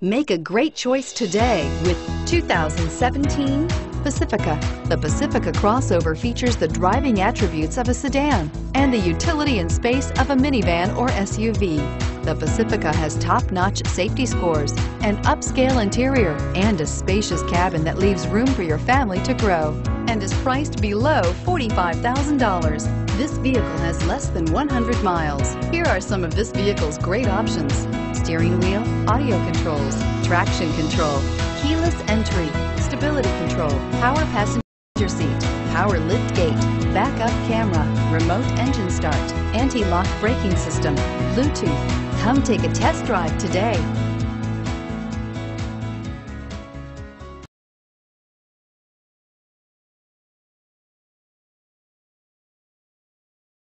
Make a great choice today with 2017 Pacifica. The Pacifica crossover features the driving attributes of a sedan and the utility and space of a minivan or SUV. The Pacifica has top-notch safety scores, an upscale interior, and a spacious cabin that leaves room for your family to grow and is priced below $45,000. This vehicle has less than 100 miles. Here are some of this vehicle's great options. Steering wheel, audio controls, traction control, keyless entry, stability control, power passenger seat, power lift gate, backup camera, remote engine start, anti-lock braking system, Bluetooth. Come take a test drive today.